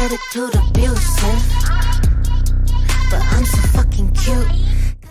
attitude abusive. But I'm so fucking.